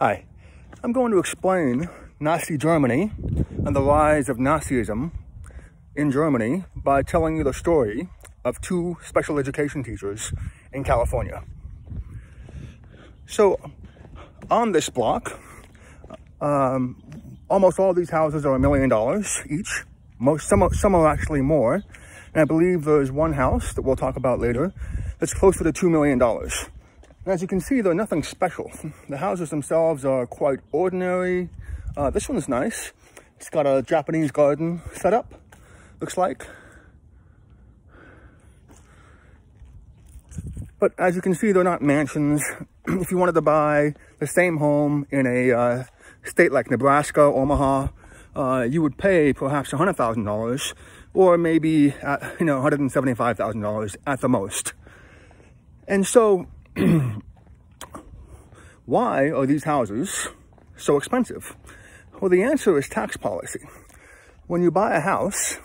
Hi, I'm going to explain Nazi Germany and the rise of Nazism in Germany by telling you the story of two special education teachers in California. So, on this block, um, almost all these houses are a million dollars each. Most, some, some are actually more. And I believe there's one house that we'll talk about later that's closer to $2 million. As you can see, they're nothing special. The houses themselves are quite ordinary. Uh, this one's nice. It's got a Japanese garden set up, looks like. But as you can see, they're not mansions. if you wanted to buy the same home in a uh, state like Nebraska, Omaha, uh, you would pay perhaps $100,000 or maybe, at, you know, $175,000 at the most. And so why are these houses so expensive? Well, the answer is tax policy. When you buy a house,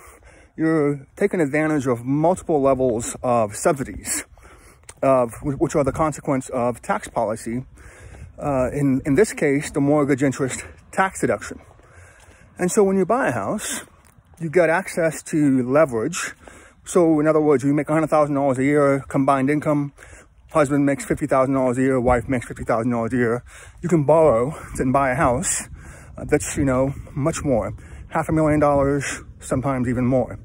you're taking advantage of multiple levels of subsidies, of, which are the consequence of tax policy. Uh, in, in this case, the mortgage interest tax deduction. And so when you buy a house, you get access to leverage. So in other words, you make $100,000 a year combined income, husband makes $50,000 a year, wife makes $50,000 a year, you can borrow and buy a house uh, that's, you know, much more. Half a million dollars, sometimes even more,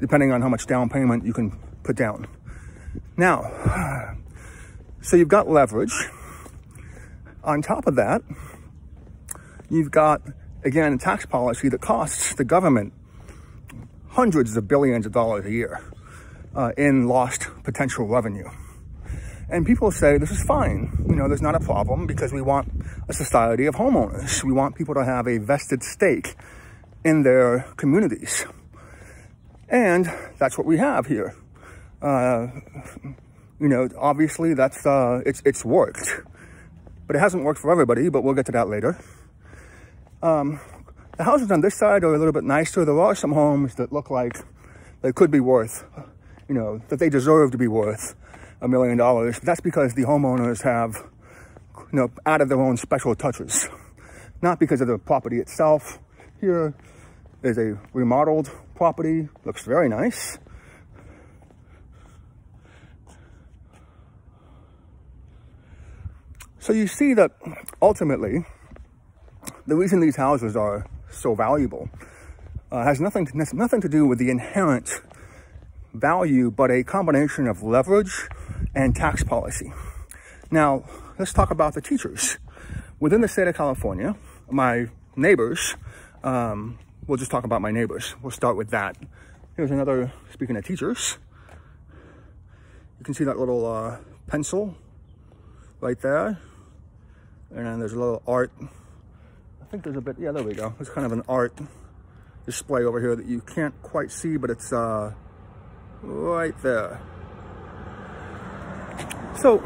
depending on how much down payment you can put down. Now, so you've got leverage. On top of that, you've got, again, a tax policy that costs the government hundreds of billions of dollars a year uh, in lost potential revenue. And people say this is fine. You know, there's not a problem because we want a society of homeowners. We want people to have a vested stake in their communities. And that's what we have here. Uh, you know, obviously that's, uh, it's, it's worked, but it hasn't worked for everybody, but we'll get to that later. Um, the houses on this side are a little bit nicer. There are some homes that look like they could be worth, you know, that they deserve to be worth a million dollars. That's because the homeowners have, you know, added their own special touches. Not because of the property itself. Here is a remodeled property, looks very nice. So you see that ultimately, the reason these houses are so valuable uh, has nothing to, nothing to do with the inherent value, but a combination of leverage and tax policy. Now, let's talk about the teachers. Within the state of California, my neighbors, um, we'll just talk about my neighbors. We'll start with that. Here's another, speaking of teachers, you can see that little uh, pencil right there. And then there's a little art. I think there's a bit, yeah, there we go. It's kind of an art display over here that you can't quite see, but it's uh, right there. So,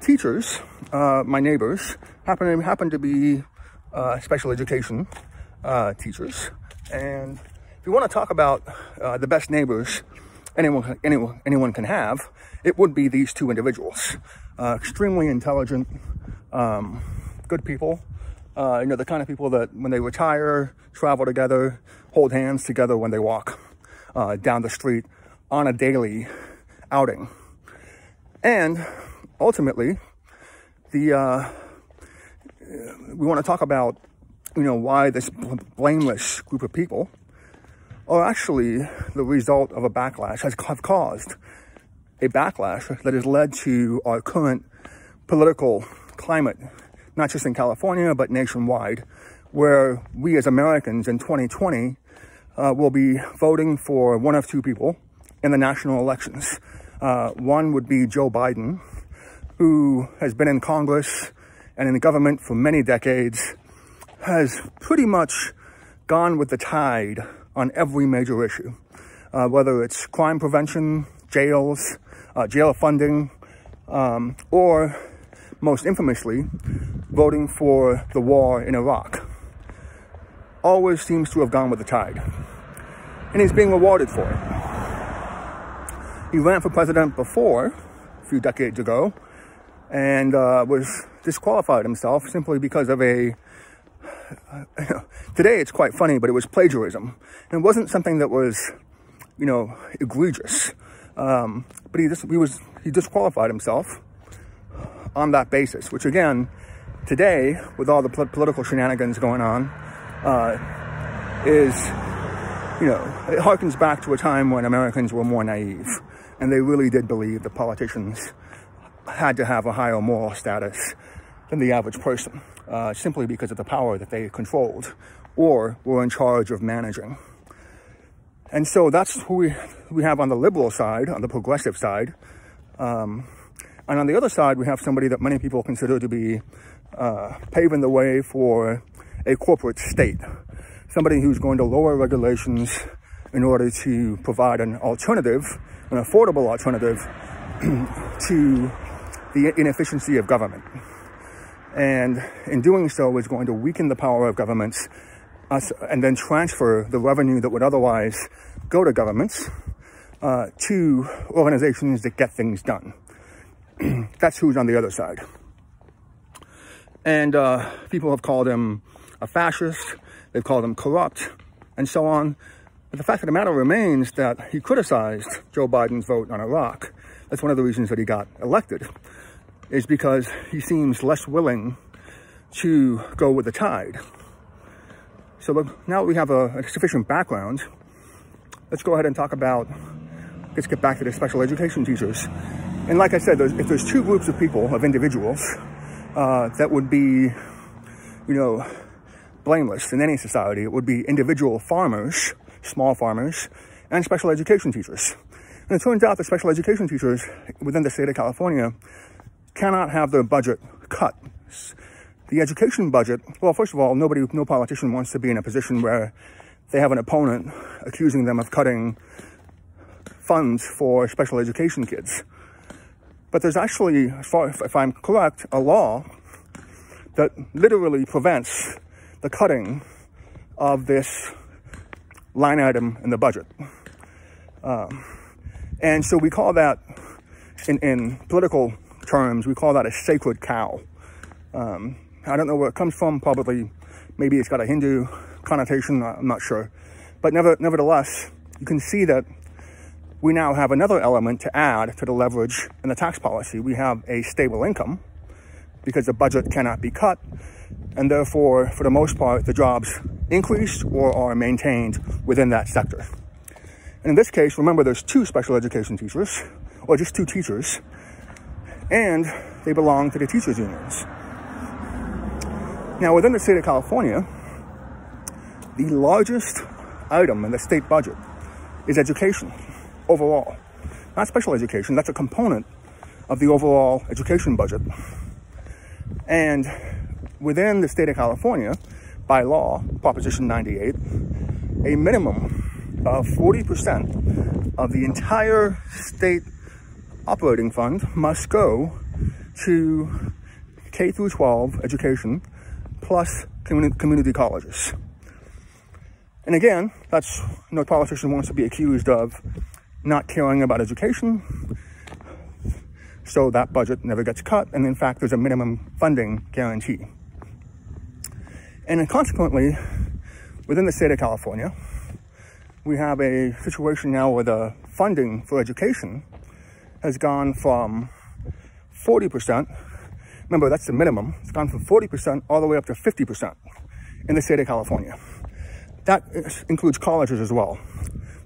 teachers, uh, my neighbors, happen to, happen to be uh, special education uh, teachers. And if you want to talk about uh, the best neighbors anyone, anyone, anyone can have, it would be these two individuals. Uh, extremely intelligent, um, good people. Uh, you know, the kind of people that when they retire, travel together, hold hands together when they walk down the street on a daily outing. And ultimately, the uh, we want to talk about, you know, why this blameless group of people are actually the result of a backlash, has have caused a backlash that has led to our current political climate, not just in California, but nationwide, where we as Americans in 2020 uh, will be voting for one of two people in the national elections. Uh, one would be Joe Biden, who has been in Congress and in the government for many decades, has pretty much gone with the tide on every major issue, uh, whether it's crime prevention, jails, uh, jail funding, um, or most infamously, voting for the war in Iraq. Always seems to have gone with the tide. And he's being rewarded for it. He ran for president before, a few decades ago, and uh, was disqualified himself simply because of a today it's quite funny, but it was plagiarism. And it wasn't something that was, you know, egregious. Um, but he just he was he disqualified himself on that basis, which again, today with all the pol political shenanigans going on, uh, is you know it harkens back to a time when Americans were more naive and they really did believe that politicians had to have a higher moral status than the average person, uh, simply because of the power that they controlled or were in charge of managing. And so that's who we, we have on the liberal side, on the progressive side. Um, and on the other side, we have somebody that many people consider to be uh, paving the way for a corporate state. Somebody who's going to lower regulations in order to provide an alternative, an affordable alternative to the inefficiency of government. And in doing so is going to weaken the power of governments uh, and then transfer the revenue that would otherwise go to governments uh, to organizations that get things done. That's who's on the other side. And uh, people have called him a fascist, they've called him corrupt, and so on. But the fact of the matter remains that he criticized Joe Biden's vote on Iraq. That's one of the reasons that he got elected, is because he seems less willing to go with the tide. So now we have a, a sufficient background. Let's go ahead and talk about, let's get back to the special education teachers. And like I said, there's, if there's two groups of people, of individuals, uh, that would be, you know, blameless in any society, it would be individual farmers small farmers, and special education teachers. And it turns out that special education teachers within the state of California cannot have their budget cut. The education budget, well, first of all, nobody, no politician wants to be in a position where they have an opponent accusing them of cutting funds for special education kids. But there's actually, as far if I'm correct, a law that literally prevents the cutting of this line item in the budget. Um, and so we call that, in, in, political terms, we call that a sacred cow. Um, I don't know where it comes from, probably, maybe it's got a Hindu connotation, I'm not sure. But never, nevertheless, you can see that we now have another element to add to the leverage in the tax policy. We have a stable income because the budget cannot be cut and therefore, for the most part, the jobs increase or are maintained within that sector. And in this case, remember there's two special education teachers, or just two teachers, and they belong to the teachers unions. Now, within the state of California, the largest item in the state budget is education overall. Not special education, that's a component of the overall education budget. And within the state of California, by law, Proposition 98, a minimum of 40% of the entire state operating fund must go to K through 12 education plus community colleges. And again, that's no politician wants to be accused of not caring about education. So that budget never gets cut. And in fact, there's a minimum funding guarantee. And consequently, within the state of California, we have a situation now where the funding for education has gone from 40%, remember that's the minimum, it's gone from 40% all the way up to 50% in the state of California. That includes colleges as well,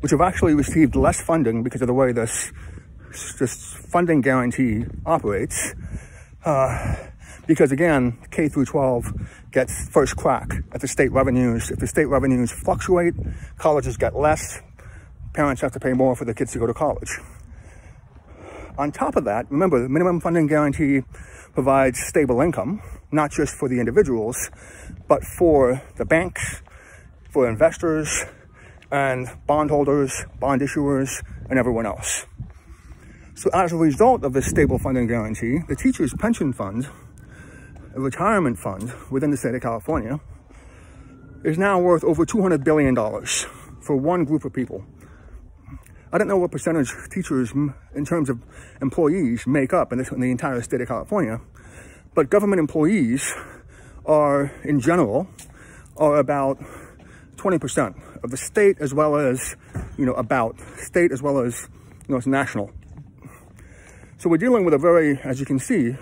which have actually received less funding because of the way this, this funding guarantee operates. Uh, because again, K through 12 gets first crack at the state revenues. If the state revenues fluctuate, colleges get less, parents have to pay more for their kids to go to college. On top of that, remember, the minimum funding guarantee provides stable income, not just for the individuals, but for the banks, for investors, and bondholders, bond issuers, and everyone else. So as a result of this stable funding guarantee, the teachers' pension fund a retirement fund within the state of California is now worth over $200 billion for one group of people. I don't know what percentage teachers, in terms of employees, make up in, this, in the entire state of California, but government employees are, in general, are about 20% of the state as well as, you know, about state as well as, you know, it's national. So we're dealing with a very, as you can see,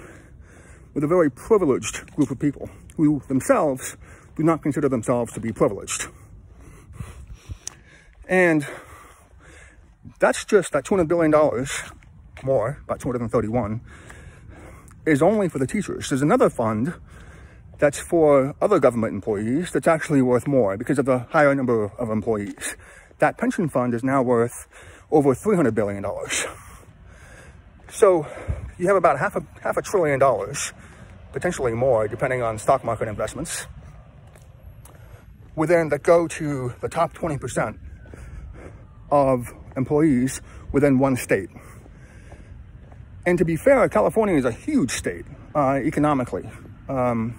with a very privileged group of people who themselves do not consider themselves to be privileged. And that's just that $200 billion more, about 231, is only for the teachers. There's another fund that's for other government employees that's actually worth more because of the higher number of employees. That pension fund is now worth over $300 billion. So you have about half a, half a trillion dollars, potentially more, depending on stock market investments, within that go to the top 20% of employees within one state. And to be fair, California is a huge state uh, economically. Um,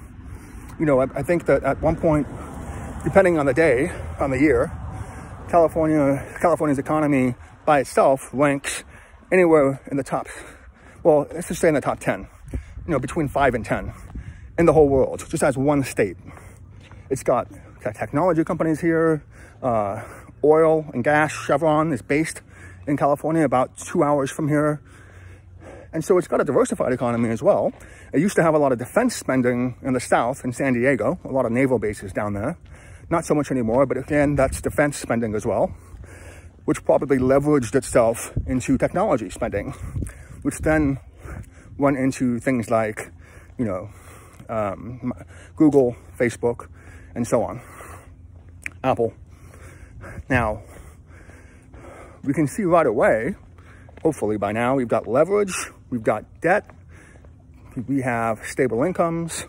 you know, I, I, think that at one point, depending on the day, on the year, California, California's economy by itself ranks anywhere in the top, well, let's just say in the top 10, you know, between five and 10 in the whole world, just as one state. It's got technology companies here, uh, oil and gas, Chevron is based in California, about two hours from here. And so it's got a diversified economy as well. It used to have a lot of defense spending in the South, in San Diego, a lot of naval bases down there. Not so much anymore, but again, that's defense spending as well, which probably leveraged itself into technology spending, which then went into things like, you know, um, Google, Facebook, and so on. Apple. Now, we can see right away, hopefully by now, we've got leverage, we've got debt, we have stable incomes,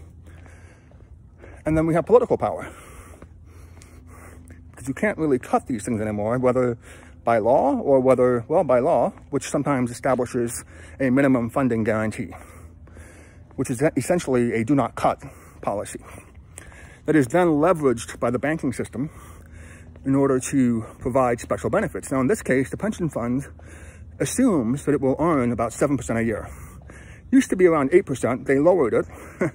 and then we have political power. Because you can't really cut these things anymore, whether by law or whether, well, by law, which sometimes establishes a minimum funding guarantee, which is essentially a do not cut policy that is then leveraged by the banking system in order to provide special benefits. Now, in this case, the pension fund assumes that it will earn about 7% a year. Used to be around 8%, they lowered it,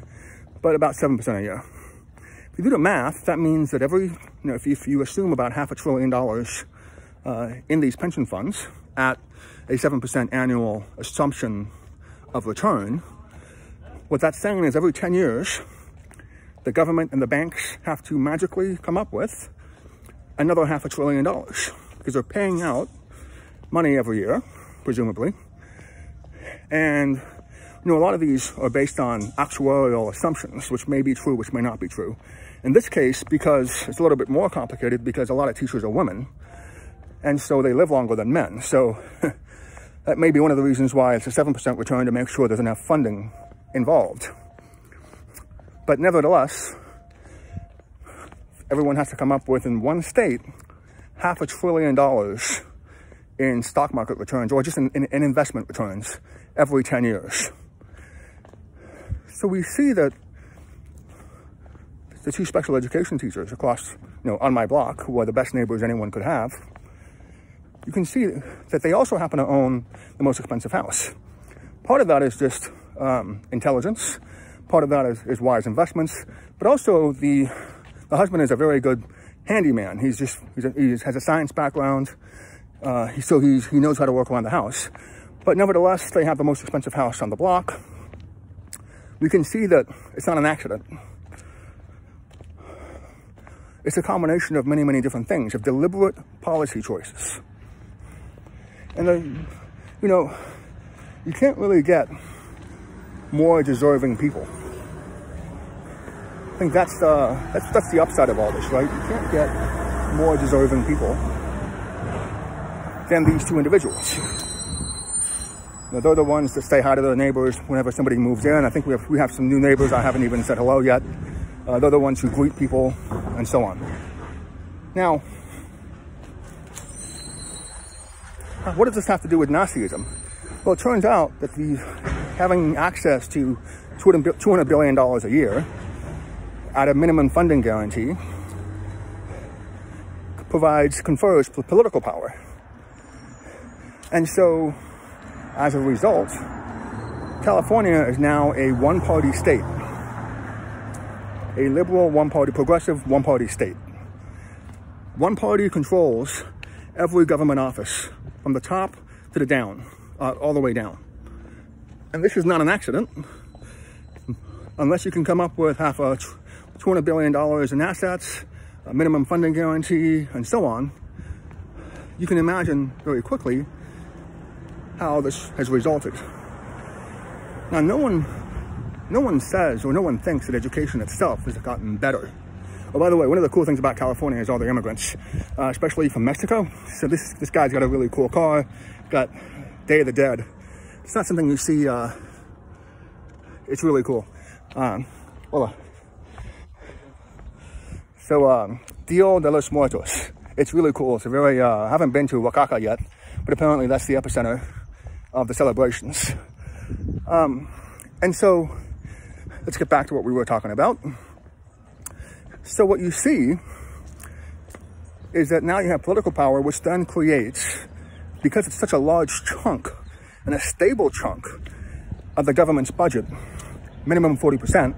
but about 7% a year. If you do the math, that means that every, you know, if you, if you assume about half a trillion dollars uh, in these pension funds at a 7% annual assumption of return, what that's saying is every 10 years, the government and the banks have to magically come up with another half a trillion dollars because they're paying out money every year, presumably. And, you know, a lot of these are based on actuarial assumptions, which may be true, which may not be true. In this case, because it's a little bit more complicated because a lot of teachers are women, and so they live longer than men. So that may be one of the reasons why it's a 7% return to make sure there's enough funding involved. But nevertheless, everyone has to come up with in one state half a trillion dollars in stock market returns or just in, in, in, investment returns every 10 years. So we see that the two special education teachers across, you know, on my block, who are the best neighbors anyone could have, you can see that they also happen to own the most expensive house. Part of that is just um, intelligence. Part of that is, is wise investments, but also the the husband is a very good handyman. He's just, he's a, he has a science background. Uh, he, so he's, he knows how to work around the house. But nevertheless, they have the most expensive house on the block. We can see that it's not an accident. It's a combination of many, many different things, of deliberate policy choices. And, you know, you can't really get more deserving people. I think that's the that's that's the upside of all this, right? You can't get more deserving people than these two individuals. Now, they're the ones that say hi to their neighbors whenever somebody moves in. I think we have we have some new neighbors. I haven't even said hello yet. Uh, they're the ones who greet people and so on. Now, what does this have to do with Nazism? Well, it turns out that the having access to $200 billion a year at a minimum funding guarantee provides, confers political power. And so, as a result, California is now a one-party state. A liberal one-party, progressive one-party state. One party controls every government office from the top to the down, uh, all the way down. And this is not an accident. Unless you can come up with half a $200 billion in assets, a minimum funding guarantee, and so on, you can imagine very quickly how this has resulted. Now, no one, no one says or no one thinks that education itself has gotten better. By the way, one of the cool things about California is all the immigrants, uh, especially from Mexico. So this, this guy's got a really cool car, got Day of the Dead. It's not something you see, uh, it's really cool. Um, hola. So, um, Dia de los Muertos. It's really cool. It's a very, uh, I haven't been to Oaxaca yet, but apparently that's the epicenter of the celebrations. Um, and so, let's get back to what we were talking about. So what you see is that now you have political power, which then creates, because it's such a large chunk and a stable chunk of the government's budget, minimum 40%,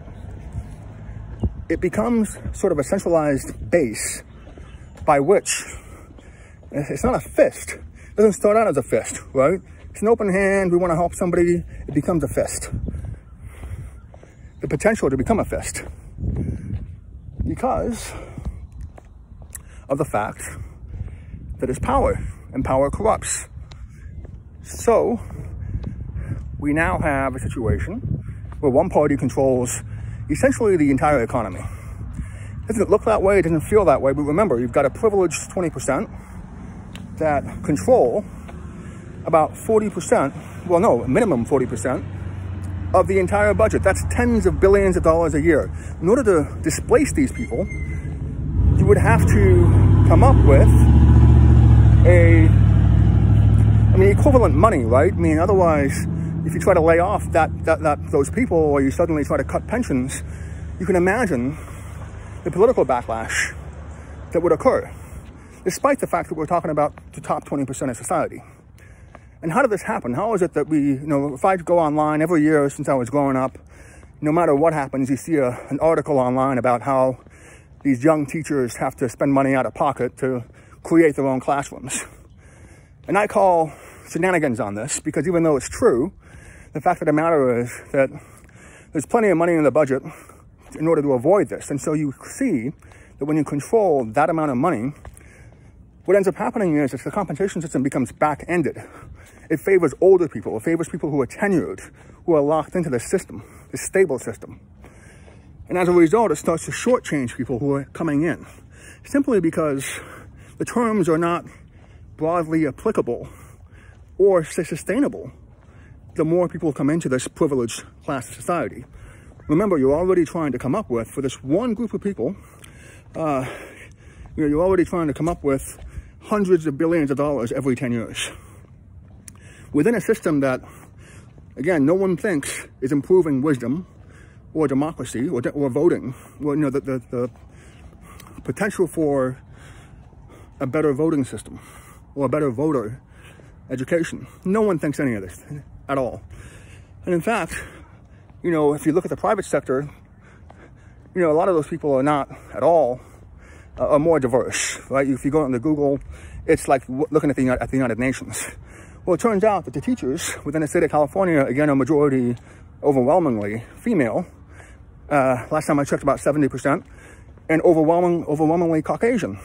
it becomes sort of a centralized base by which it's not a fist. It doesn't start out as a fist, right? It's an open hand. We want to help somebody. It becomes a fist. The potential to become a fist because of the fact that it's power and power corrupts. So we now have a situation where one party controls essentially the entire economy. Doesn't it look that way, it doesn't feel that way, but remember, you've got a privileged 20% that control about 40%, well, no, minimum 40% of the entire budget. That's tens of billions of dollars a year. In order to displace these people, you would have to come up with a, I mean, equivalent money, right? I mean, otherwise, if you try to lay off that, that, that those people or you suddenly try to cut pensions, you can imagine the political backlash that would occur, despite the fact that we're talking about the top 20% of society. And how did this happen? How is it that we, you know, if I go online every year since I was growing up, no matter what happens, you see a, an article online about how these young teachers have to spend money out of pocket to create their own classrooms. And I call shenanigans on this because even though it's true, the fact of the matter is that there's plenty of money in the budget in order to avoid this. And so you see that when you control that amount of money, what ends up happening is if the compensation system becomes back-ended, it favors older people, it favors people who are tenured, who are locked into the system, the stable system. And as a result, it starts to shortchange people who are coming in, simply because the terms are not broadly applicable or sustainable the more people come into this privileged class of society. Remember, you're already trying to come up with, for this one group of people, uh, you know, you're already trying to come up with hundreds of billions of dollars every 10 years. Within a system that, again, no one thinks is improving wisdom or democracy or, or voting, or, you know, the, the, the potential for a better voting system or a better voter education. No one thinks any of this at all. And in fact, you know, if you look at the private sector, you know, a lot of those people are not at all uh, are more diverse, right? If you go into Google, it's like looking at the, at the United Nations. Well, it turns out that the teachers within the state of California, again, a majority, overwhelmingly female. Uh, last time I checked, about 70%, and overwhelming, overwhelmingly Caucasian.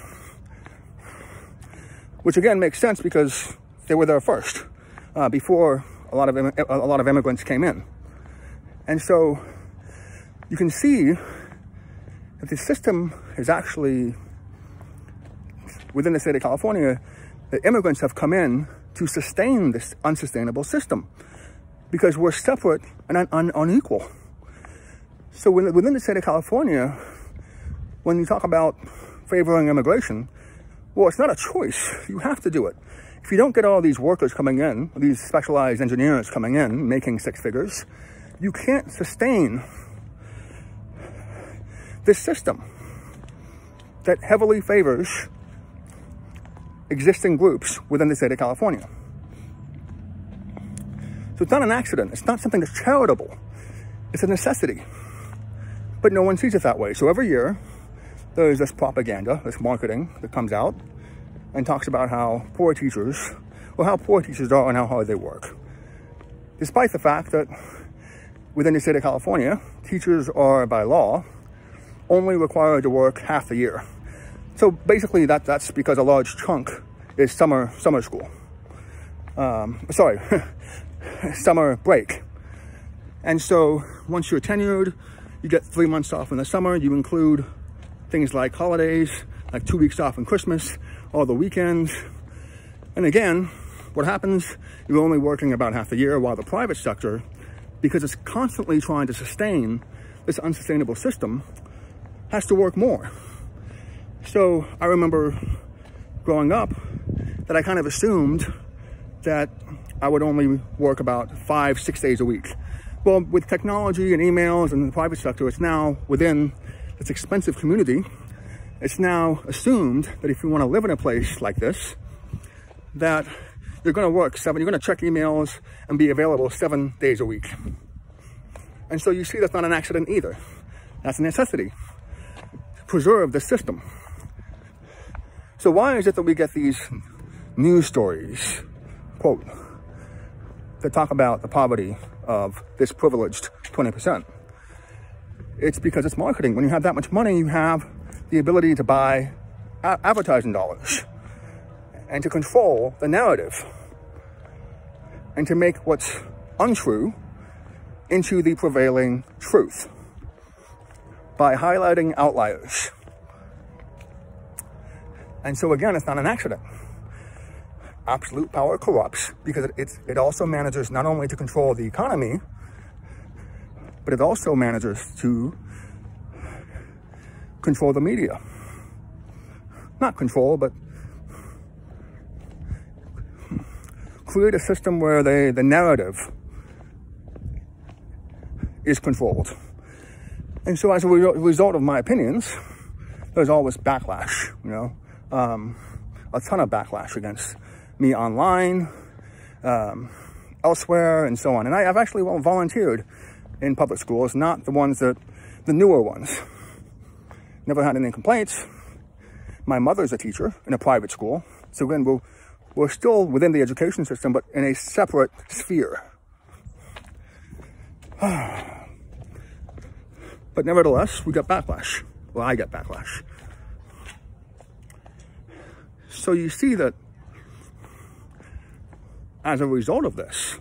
Which again makes sense because they were there first, uh, before a lot of a lot of immigrants came in. And so you can see that the system is actually within the state of California, the immigrants have come in to sustain this unsustainable system because we're separate and un un unequal. So within the state of California, when you talk about favoring immigration, well, it's not a choice. You have to do it. If you don't get all these workers coming in, these specialized engineers coming in, making six figures, you can't sustain this system that heavily favors existing groups within the state of California. So it's not an accident. It's not something that's charitable. It's a necessity. But no one sees it that way. So every year, there's this propaganda, this marketing that comes out and talks about how poor teachers, or how poor teachers are and how hard they work. Despite the fact that within the state of California, teachers are by law only required to work half the year. So basically that, that's because a large chunk is summer, summer school. Um, sorry, summer break. And so once you're tenured, you get three months off in the summer. You include things like holidays, like two weeks off in Christmas, all the weekends. And again, what happens, you're only working about half a year while the private sector, because it's constantly trying to sustain this unsustainable system, has to work more. So I remember growing up that I kind of assumed that I would only work about five, six days a week. Well, with technology and emails and the private sector, it's now within this expensive community. It's now assumed that if you want to live in a place like this, that you're going to work seven, you're going to check emails and be available seven days a week. And so you see that's not an accident either. That's a necessity. Preserve the system. So why is it that we get these news stories, quote, that talk about the poverty of this privileged 20%? It's because it's marketing. When you have that much money, you have the ability to buy advertising dollars and to control the narrative and to make what's untrue into the prevailing truth by highlighting outliers and so again, it's not an accident. Absolute power corrupts because it, it also manages not only to control the economy, but it also manages to control the media. Not control, but create a system where they, the narrative is controlled. And so as a re result of my opinions, there's always backlash, you know um, a ton of backlash against me online, um, elsewhere, and so on. And I, have actually volunteered in public schools, not the ones that, the newer ones. Never had any complaints. My mother's a teacher in a private school. So again, we're, we're still within the education system, but in a separate sphere. but nevertheless, we got backlash. Well, I get backlash. So you see that as a result of this,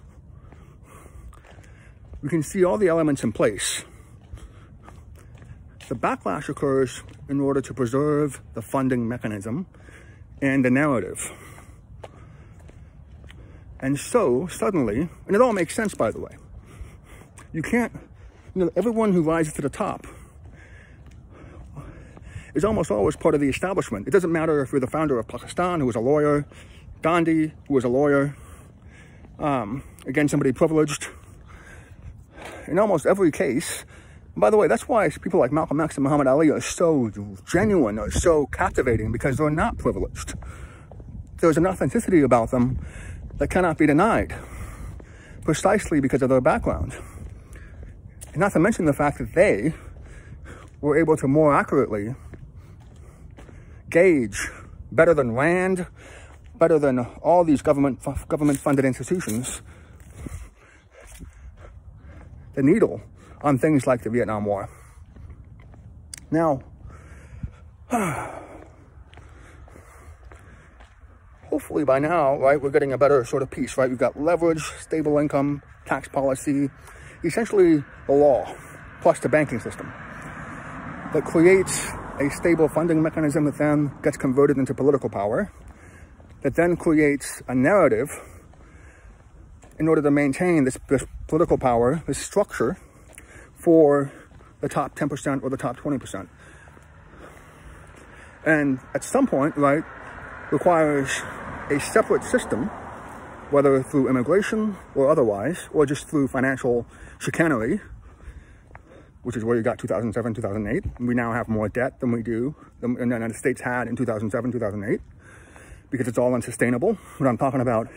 we can see all the elements in place. The backlash occurs in order to preserve the funding mechanism and the narrative. And so suddenly, and it all makes sense, by the way, you can't, you know, everyone who rises to the top is almost always part of the establishment. It doesn't matter if you're the founder of Pakistan, who was a lawyer, Gandhi, who was a lawyer, um, again, somebody privileged. In almost every case, by the way, that's why people like Malcolm X and Muhammad Ali are so genuine, are so captivating, because they're not privileged. There's an authenticity about them that cannot be denied, precisely because of their background. And not to mention the fact that they were able to more accurately gauge better than land, better than all these government government funded institutions, the needle on things like the Vietnam War. Now, hopefully by now, right, we're getting a better sort of piece, right? We've got leverage, stable income, tax policy, essentially the law, plus the banking system that creates a stable funding mechanism that then gets converted into political power, that then creates a narrative in order to maintain this, this political power, this structure for the top 10% or the top 20%. And at some point, right, requires a separate system, whether through immigration or otherwise, or just through financial chicanery, which is where you got 2007, 2008. We now have more debt than we do, than the United States had in 2007, 2008, because it's all unsustainable. What I'm talking about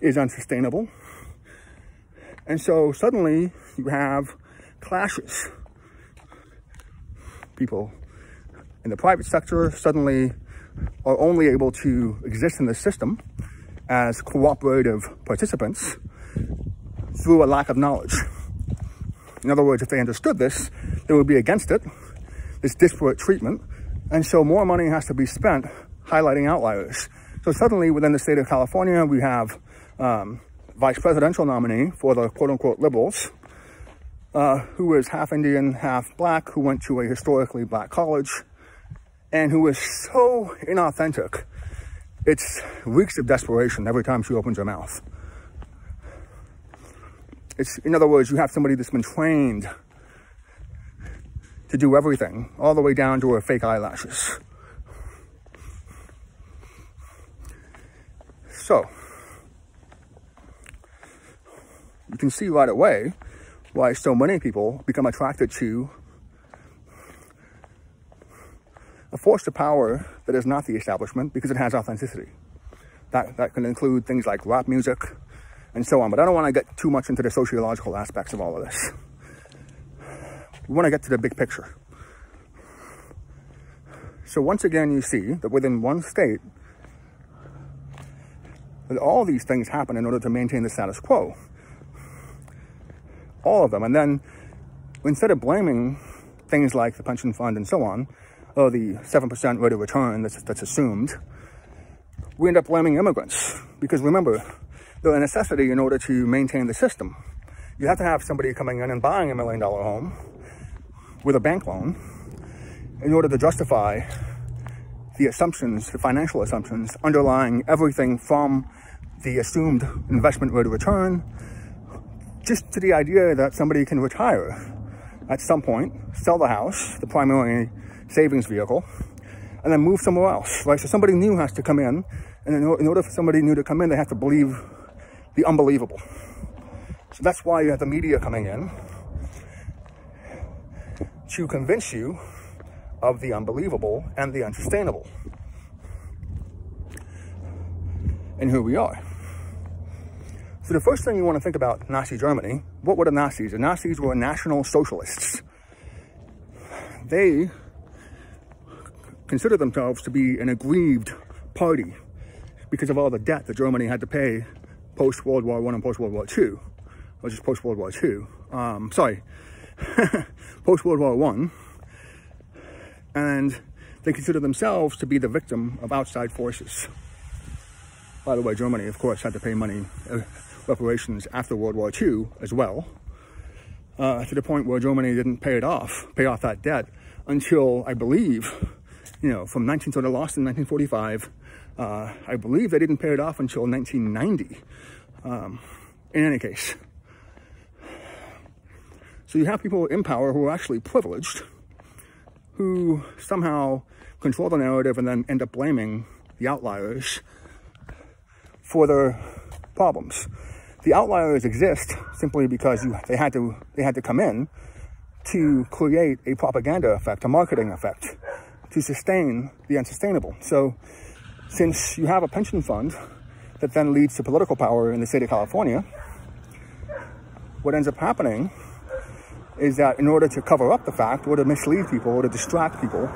is unsustainable. And so suddenly you have clashes. People in the private sector suddenly are only able to exist in the system as cooperative participants through a lack of knowledge. In other words, if they understood this, they would be against it, this disparate treatment. And so more money has to be spent highlighting outliers. So suddenly within the state of California, we have um, vice presidential nominee for the quote unquote liberals, uh, who is half Indian, half black, who went to a historically black college, and who is so inauthentic. It's weeks of desperation every time she opens her mouth. It's, in other words, you have somebody that's been trained to do everything, all the way down to her fake eyelashes. So, you can see right away why so many people become attracted to a force of power that is not the establishment because it has authenticity. That, that can include things like rap music and so on. But I don't want to get too much into the sociological aspects of all of this. We want to get to the big picture. So once again, you see that within one state, that all these things happen in order to maintain the status quo. All of them. And then instead of blaming things like the pension fund and so on, or the 7% rate of return that's, that's assumed, we end up blaming immigrants. Because remember, a necessity in order to maintain the system. You have to have somebody coming in and buying a million dollar home with a bank loan in order to justify the assumptions, the financial assumptions underlying everything from the assumed investment rate of return just to the idea that somebody can retire at some point, sell the house, the primary savings vehicle, and then move somewhere else, right? So somebody new has to come in, and in order for somebody new to come in, they have to believe the unbelievable. So that's why you have the media coming in to convince you of the unbelievable and the unsustainable. And here we are. So the first thing you want to think about Nazi Germany, what were the Nazis? The Nazis were national socialists. They considered themselves to be an aggrieved party because of all the debt that Germany had to pay post World War One and post World War Two, or just post World War Two. Um, sorry, post World War One, and they consider themselves to be the victim of outside forces. By the way, Germany, of course, had to pay money uh, reparations after World War II as well, uh, to the point where Germany didn't pay it off, pay off that debt until I believe you know, from 19, so they lost in 1945. Uh, I believe they didn't pay it off until 1990. Um, in any case. So you have people in power who are actually privileged, who somehow control the narrative and then end up blaming the outliers for their problems. The outliers exist simply because you, they had to they had to come in to create a propaganda effect, a marketing effect to sustain the unsustainable. So since you have a pension fund that then leads to political power in the state of California, what ends up happening is that in order to cover up the fact or to mislead people or to distract people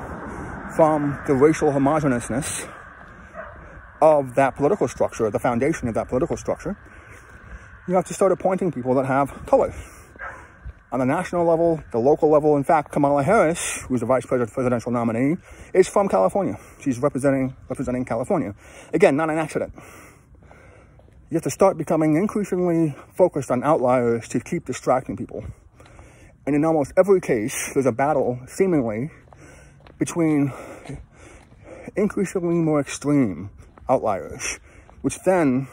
from the racial homogeneousness of that political structure, the foundation of that political structure, you have to start appointing people that have color on the national level, the local level. In fact, Kamala Harris, who's the vice presidential nominee, is from California. She's representing representing California. Again, not an accident. You have to start becoming increasingly focused on outliers to keep distracting people. And in almost every case, there's a battle, seemingly, between increasingly more extreme outliers, which then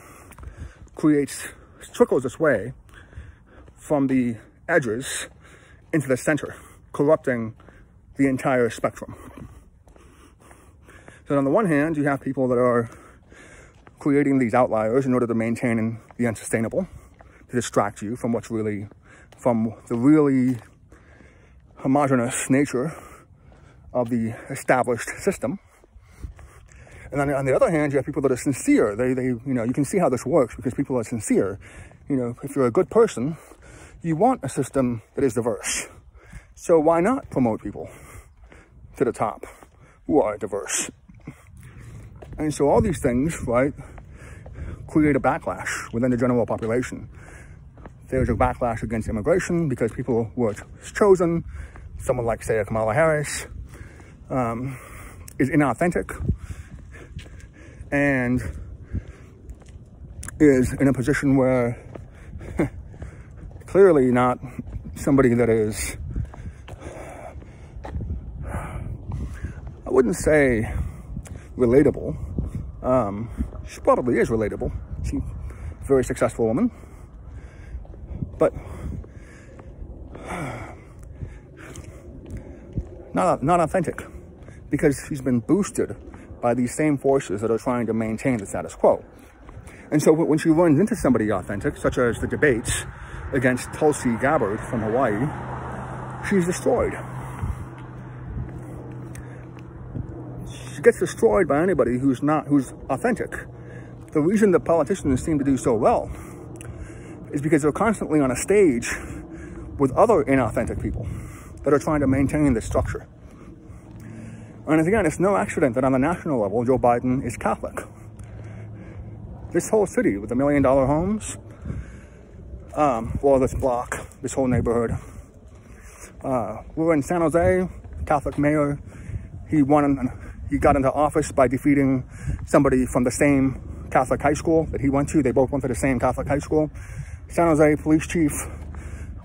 creates, trickles its way from the edges into the center, corrupting the entire spectrum. So on the one hand, you have people that are creating these outliers in order to maintain the unsustainable, to distract you from what's really, from the really homogenous nature of the established system. And then on the other hand, you have people that are sincere. They, they, you know, you can see how this works because people are sincere. You know, if you're a good person, you want a system that is diverse. So why not promote people to the top who are diverse? And so all these things, right, create a backlash within the general population. There's a backlash against immigration because people were chosen. Someone like, say, Kamala Harris um, is inauthentic and is in a position where clearly not somebody that is, I wouldn't say relatable. Um, she probably is relatable. She's a very successful woman. But not, not authentic because she's been boosted by these same forces that are trying to maintain the status quo. And so when she runs into somebody authentic, such as the debates against Tulsi Gabbard from Hawaii, she's destroyed. She gets destroyed by anybody who's not, who's authentic. The reason that politicians seem to do so well is because they're constantly on a stage with other inauthentic people that are trying to maintain this structure. And again, it's no accident that on the national level, Joe Biden is Catholic. This whole city with the million dollar homes, um, well, this block, this whole neighborhood. Uh, we were in San Jose, Catholic mayor. He won, he got into office by defeating somebody from the same Catholic high school that he went to. They both went to the same Catholic high school. San Jose police chief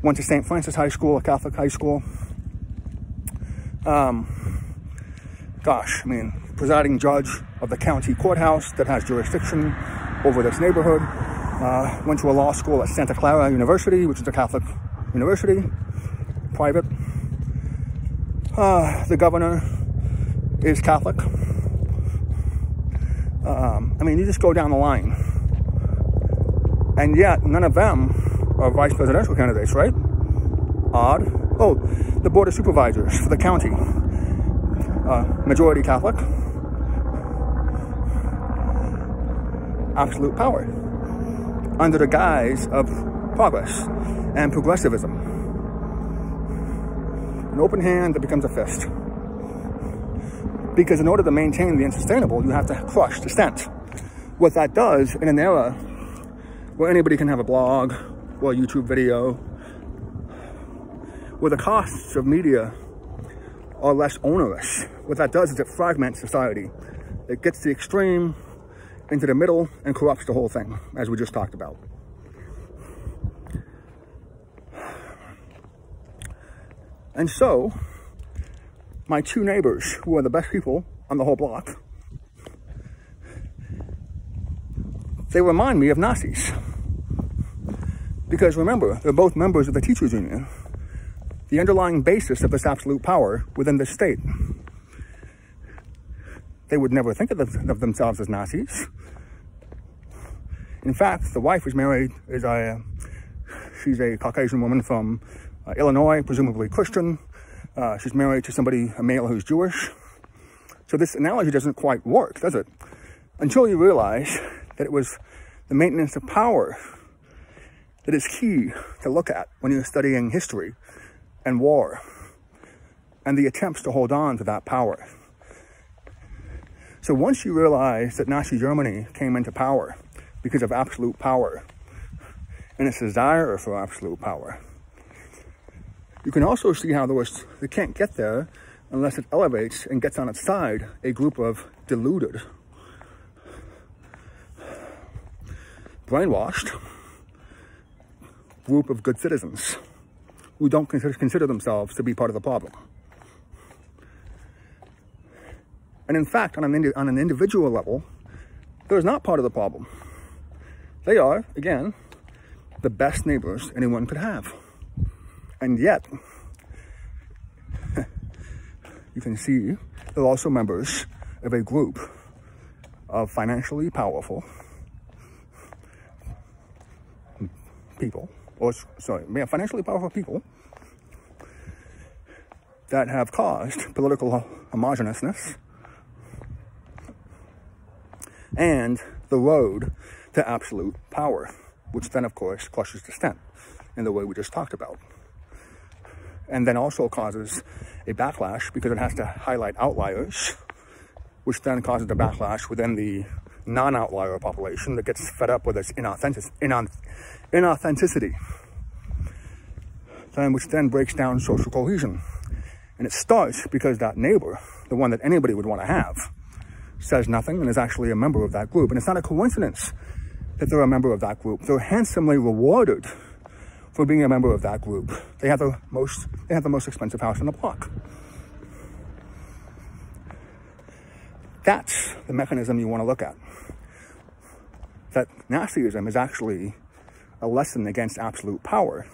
went to St. Francis High School, a Catholic high school. Um, gosh, I mean, presiding judge of the county courthouse that has jurisdiction over this neighborhood. Uh, went to a law school at Santa Clara University, which is a Catholic university, private. Uh, the governor is Catholic. Um, I mean, you just go down the line. And yet, none of them are vice presidential candidates, right? Odd. Oh, the Board of Supervisors for the county uh, majority Catholic, absolute power under the guise of progress and progressivism. An open hand that becomes a fist. Because in order to maintain the unsustainable, you have to crush the stent. What that does in an era where anybody can have a blog or a YouTube video, where the costs of media are less onerous. What that does is it fragments society. It gets the extreme into the middle and corrupts the whole thing, as we just talked about. And so, my two neighbors, who are the best people on the whole block, they remind me of Nazis. Because remember, they're both members of the teachers union the underlying basis of this absolute power within this state. They would never think of, of themselves as Nazis. In fact, the wife is married, is a, she's a Caucasian woman from uh, Illinois, presumably Christian. Uh, she's married to somebody, a male who's Jewish. So this analogy doesn't quite work, does it? Until you realize that it was the maintenance of power that is key to look at when you're studying history and war and the attempts to hold on to that power. So once you realize that Nazi Germany came into power because of absolute power and its desire for absolute power, you can also see how there was, they can't get there unless it elevates and gets on its side a group of deluded, brainwashed group of good citizens who don't consider, consider themselves to be part of the problem. And in fact, on an, on an individual level, they're not part of the problem. They are, again, the best neighbors anyone could have. And yet, you can see they're also members of a group of financially powerful people or sorry, financially powerful people that have caused political homogeneousness and the road to absolute power, which then, of course, crushes the stent in the way we just talked about. And then also causes a backlash because it has to highlight outliers, which then causes a backlash within the non-outlier population that gets fed up with its inauthentic, inauthenticity, then, which then breaks down social cohesion. And it starts because that neighbor, the one that anybody would want to have, says nothing and is actually a member of that group. And it's not a coincidence that they're a member of that group. They're handsomely rewarded for being a member of that group. They have the most, they have the most expensive house in the block. That's the mechanism you want to look at. That Nazism is actually a lesson against absolute power.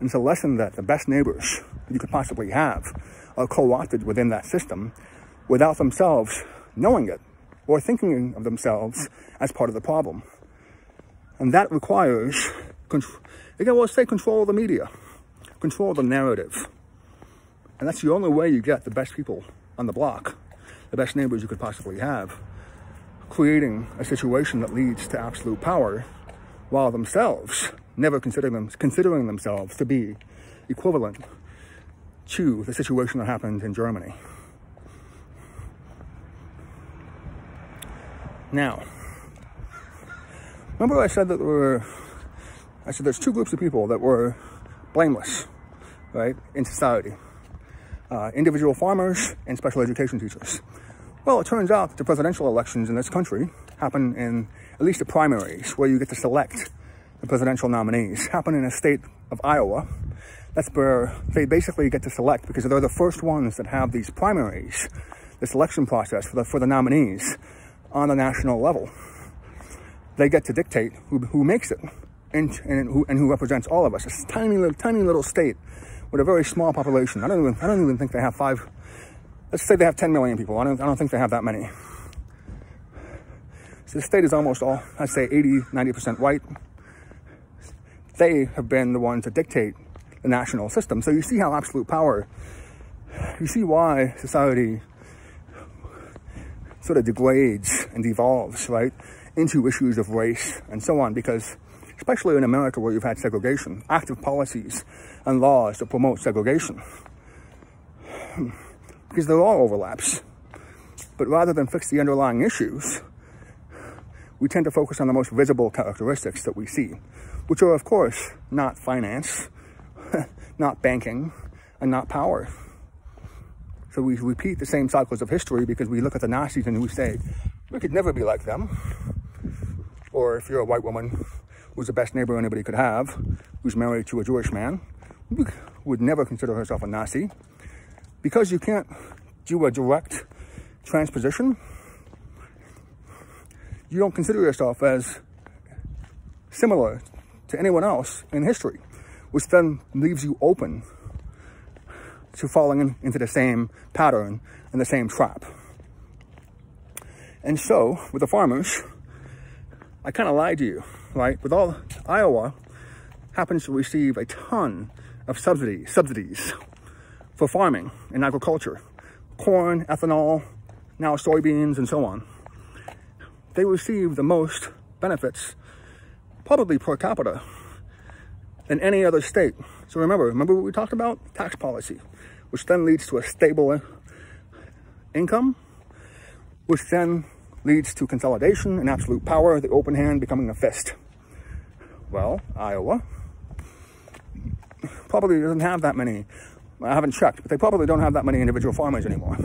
And it's a lesson that the best neighbors you could possibly have are co-opted within that system without themselves knowing it or thinking of themselves as part of the problem. And that requires, again, we'll say control of the media, control the narrative. And that's the only way you get the best people on the block, the best neighbors you could possibly have, creating a situation that leads to absolute power while themselves never considering, them, considering themselves to be equivalent to the situation that happened in Germany. Now, remember I said that there were, I said there's two groups of people that were blameless, right, in society. Uh, individual farmers and special education teachers. Well, it turns out that the presidential elections in this country happen in at least the primaries, where you get to select the presidential nominees, happen in a state of Iowa. That's where they basically get to select because they're the first ones that have these primaries, this election process for the, for the nominees on the national level. They get to dictate who, who makes it and, and, who, and who represents all of us. It's a tiny little, tiny little state with a very small population. I don't even, I don't even think they have five, let's say they have 10 million people. I don't, I don't think they have that many. So the state is almost all, I'd say 80, 90% white. They have been the ones that dictate the national system. So you see how absolute power, you see why society sort of degrades and devolves, right, into issues of race and so on, because especially in America where you've had segregation, active policies and laws that promote segregation, because there are overlaps. But rather than fix the underlying issues, we tend to focus on the most visible characteristics that we see, which are, of course, not finance, not banking, and not power. So we repeat the same cycles of history because we look at the Nazis and we say, we could never be like them. Or if you're a white woman who's the best neighbor anybody could have, who's married to a Jewish man, would never consider herself a Nazi. Because you can't do a direct transposition, you don't consider yourself as similar to anyone else in history, which then leaves you open to falling in, into the same pattern and the same trap. And so, with the farmers, I kind of lied to you, right? With all, Iowa happens to receive a ton of subsidies, subsidies for farming and agriculture. Corn, ethanol, now soybeans, and so on. They receive the most benefits, probably per capita, than any other state. So remember, remember what we talked about? Tax policy which then leads to a stable income, which then leads to consolidation and absolute power, the open hand becoming a fist. Well, Iowa probably doesn't have that many, I haven't checked, but they probably don't have that many individual farmers anymore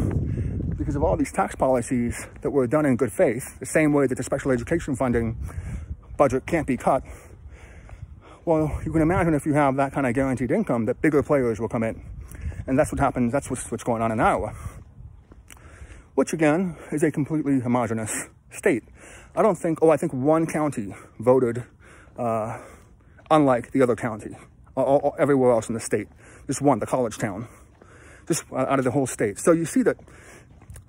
because of all these tax policies that were done in good faith, the same way that the special education funding budget can't be cut. Well, you can imagine if you have that kind of guaranteed income that bigger players will come in and that's what happens, that's what's, what's going on in Iowa. Which again, is a completely homogenous state. I don't think, oh, I think one county voted uh, unlike the other county, all, all, everywhere else in the state. Just one, the college town, just out of the whole state. So you see that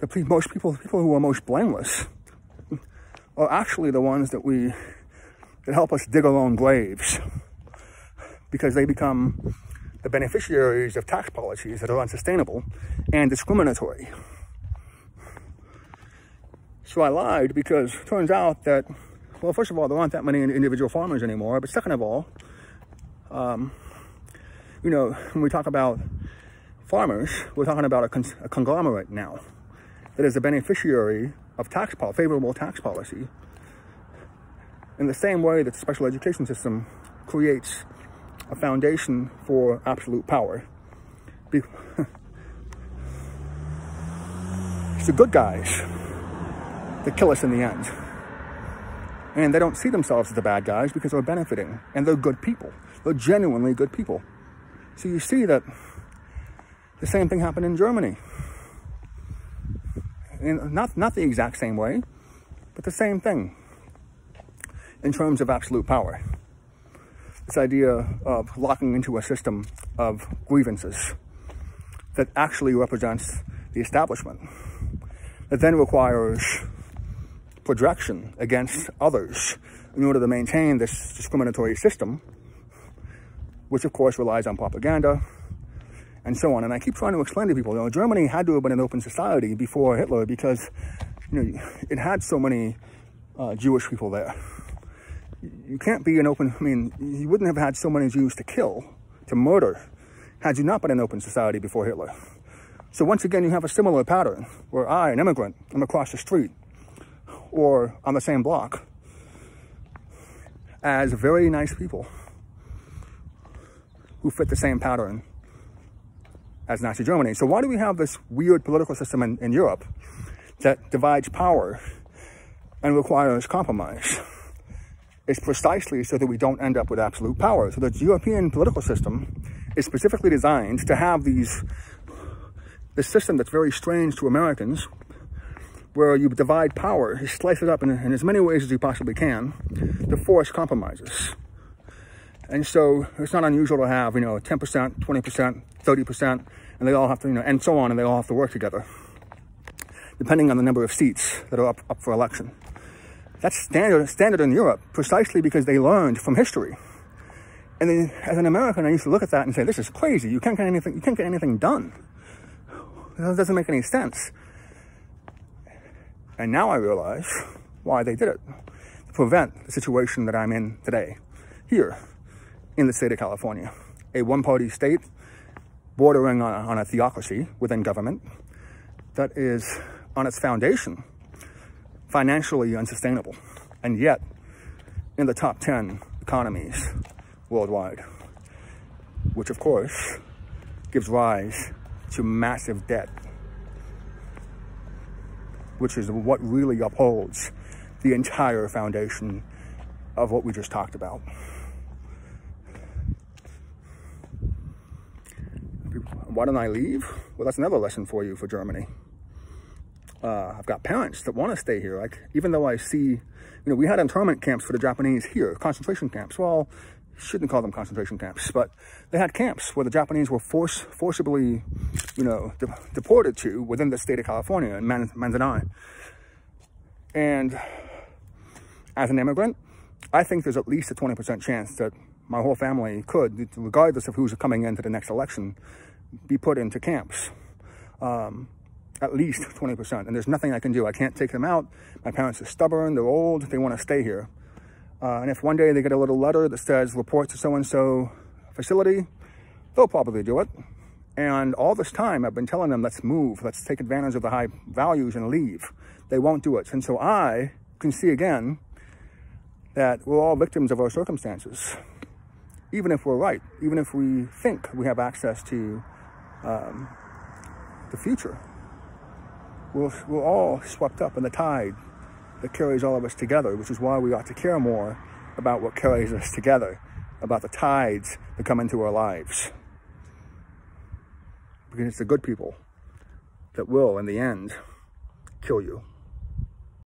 the most people, people who are most blameless are actually the ones that we, that help us dig our own graves because they become the beneficiaries of tax policies that are unsustainable and discriminatory. So I lied because it turns out that, well, first of all, there aren't that many individual farmers anymore. But second of all, um, you know, when we talk about farmers, we're talking about a, con a conglomerate now that is a beneficiary of tax favorable tax policy, in the same way that the special education system creates a foundation for absolute power. Be it's the good guys that kill us in the end. And they don't see themselves as the bad guys because they're benefiting and they're good people. They're genuinely good people. So you see that the same thing happened in Germany. In not, not the exact same way, but the same thing in terms of absolute power. This idea of locking into a system of grievances that actually represents the establishment, that then requires projection against others in order to maintain this discriminatory system, which of course relies on propaganda and so on. And I keep trying to explain to people, you know, Germany had to have been an open society before Hitler because, you know, it had so many uh, Jewish people there you can't be an open, I mean, you wouldn't have had so many Jews to kill, to murder, had you not been an open society before Hitler. So once again, you have a similar pattern where I, an immigrant, I'm across the street or on the same block as very nice people who fit the same pattern as Nazi Germany. So why do we have this weird political system in, in Europe that divides power and requires compromise? It's precisely so that we don't end up with absolute power. So the European political system is specifically designed to have these, this system that's very strange to Americans, where you divide power, you slice it up in, in as many ways as you possibly can to force compromises. And so it's not unusual to have, you know, 10%, 20%, 30%, and they all have to, you know, and so on, and they all have to work together, depending on the number of seats that are up, up for election. That's standard, standard in Europe, precisely because they learned from history. And then, as an American, I used to look at that and say, this is crazy. You can't get anything, you can't get anything done. That doesn't make any sense. And now I realize why they did it. To prevent the situation that I'm in today, here in the state of California. A one-party state bordering on, on a theocracy within government that is on its foundation financially unsustainable, and yet in the top 10 economies worldwide, which of course gives rise to massive debt, which is what really upholds the entire foundation of what we just talked about. Why don't I leave? Well, that's another lesson for you for Germany uh, I've got parents that want to stay here. Like, even though I see, you know, we had internment camps for the Japanese here, concentration camps. Well, shouldn't call them concentration camps, but they had camps where the Japanese were force, forcibly, you know, de deported to within the state of California in Man Manzanar. And as an immigrant, I think there's at least a 20% chance that my whole family could, regardless of who's coming into the next election, be put into camps. Um, at least 20%. And there's nothing I can do. I can't take them out. My parents are stubborn. They're old. They want to stay here. Uh, and if one day they get a little letter that says report to so-and-so facility, they'll probably do it. And all this time I've been telling them, let's move. Let's take advantage of the high values and leave. They won't do it. And so I can see again that we're all victims of our circumstances. Even if we're right, even if we think we have access to um, the future we're, we're all swept up in the tide that carries all of us together, which is why we ought to care more about what carries us together, about the tides that come into our lives. Because it's the good people that will, in the end, kill you.